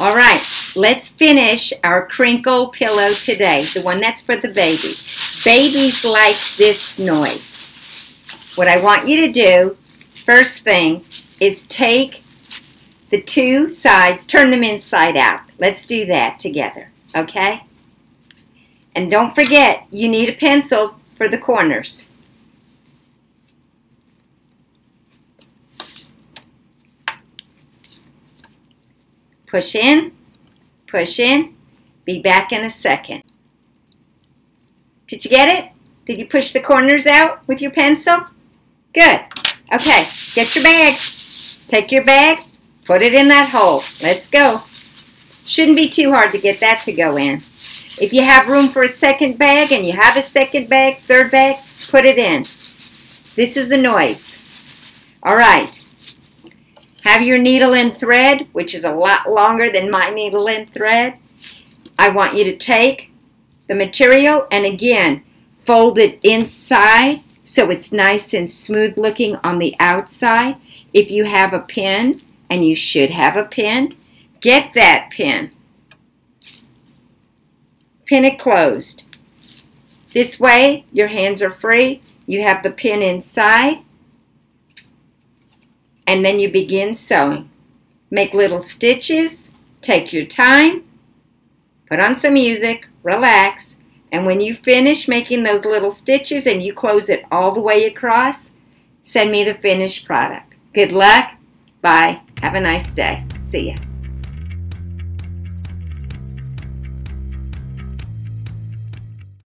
All right, let's finish our crinkle pillow today, the one that's for the baby. Babies like this noise. What I want you to do, first thing, is take the two sides, turn them inside out. Let's do that together, okay? And don't forget, you need a pencil for the corners. Push in, push in, be back in a second. Did you get it? Did you push the corners out with your pencil? Good. Okay, get your bag. Take your bag, put it in that hole. Let's go. Shouldn't be too hard to get that to go in. If you have room for a second bag and you have a second bag, third bag, put it in. This is the noise. All right. Have your needle and thread, which is a lot longer than my needle and thread. I want you to take the material and again, fold it inside so it's nice and smooth looking on the outside. If you have a pin, and you should have a pin, get that pin. Pin it closed. This way, your hands are free. You have the pin inside. And then you begin sewing. Make little stitches. Take your time. Put on some music. Relax. And when you finish making those little stitches and you close it all the way across, send me the finished product. Good luck. Bye. Have a nice day. See ya.